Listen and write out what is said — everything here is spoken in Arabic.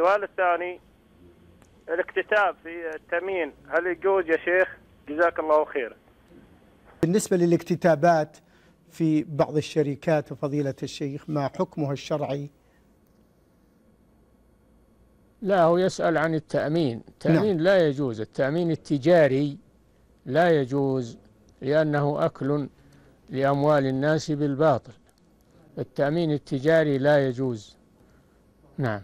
السؤال الثاني الاكتتاب في التأمين هل يجوز يا شيخ؟ جزاك الله خير بالنسبة للاكتتابات في بعض الشركات وفضيلة الشيخ ما حكمها الشرعي؟ لا هو يسأل عن التأمين. نعم. التأمين نعم. لا يجوز. التأمين التجاري لا يجوز لأنه أكل لأموال الناس بالباطل. التأمين التجاري لا يجوز. نعم.